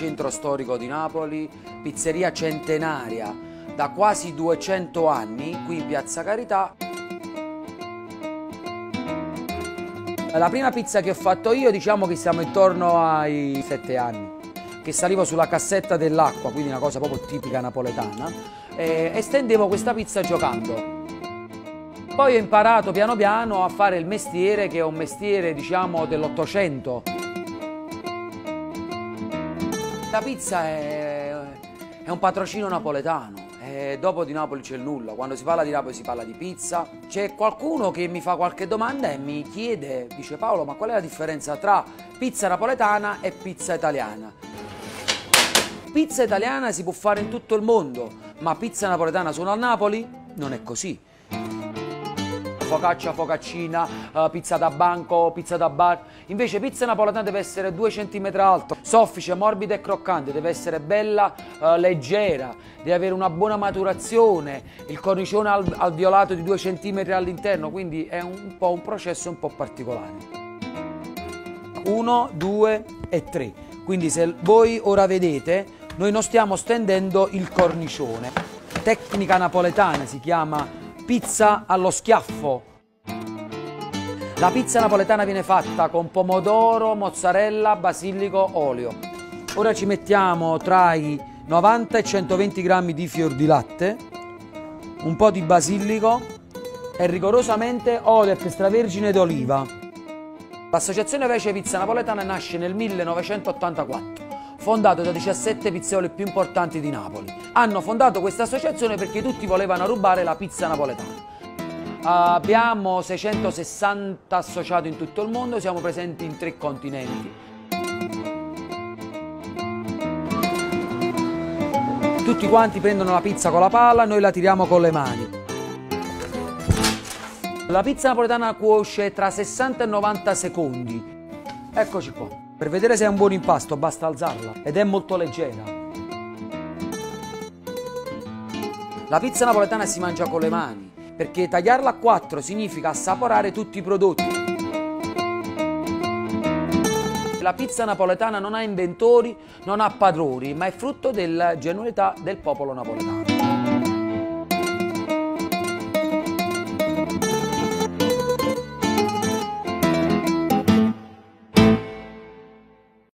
centro storico di Napoli, pizzeria centenaria da quasi 200 anni qui in Piazza Carità. La prima pizza che ho fatto io diciamo che siamo intorno ai 7 anni, che salivo sulla cassetta dell'acqua, quindi una cosa proprio tipica napoletana, e, e stendevo questa pizza giocando. Poi ho imparato piano piano a fare il mestiere che è un mestiere diciamo dell'Ottocento. La pizza è, è un patrocino napoletano. E dopo di Napoli c'è nulla, quando si parla di Napoli si parla di pizza. C'è qualcuno che mi fa qualche domanda e mi chiede, dice Paolo, ma qual è la differenza tra pizza napoletana e pizza italiana? Pizza italiana si può fare in tutto il mondo, ma pizza napoletana solo a Napoli? Non è così focaccia, focaccina, uh, pizza da banco, pizza da bar. Invece pizza napoletana deve essere 2 cm alto, soffice, morbida e croccante, deve essere bella, uh, leggera, deve avere una buona maturazione, il cornicione al, al violato di 2 cm all'interno, quindi è un po' un processo un po' particolare. 1, 2 e 3. Quindi se voi ora vedete, noi non stiamo stendendo il cornicione. Tecnica napoletana si chiama pizza allo schiaffo. La pizza napoletana viene fatta con pomodoro, mozzarella, basilico, olio. Ora ci mettiamo tra i 90 e 120 grammi di fior di latte, un po' di basilico e rigorosamente olio extravergine d'oliva. L'associazione Vece Pizza Napoletana nasce nel 1984 fondato da 17 pizzaioli più importanti di Napoli. Hanno fondato questa associazione perché tutti volevano rubare la pizza napoletana. Abbiamo 660 associati in tutto il mondo, siamo presenti in tre continenti. Tutti quanti prendono la pizza con la palla, noi la tiriamo con le mani. La pizza napoletana cuoce tra 60 e 90 secondi. Eccoci qua. Per vedere se è un buon impasto basta alzarla ed è molto leggera. La pizza napoletana si mangia con le mani perché tagliarla a quattro significa assaporare tutti i prodotti. La pizza napoletana non ha inventori, non ha padroni, ma è frutto della genuinità del popolo napoletano.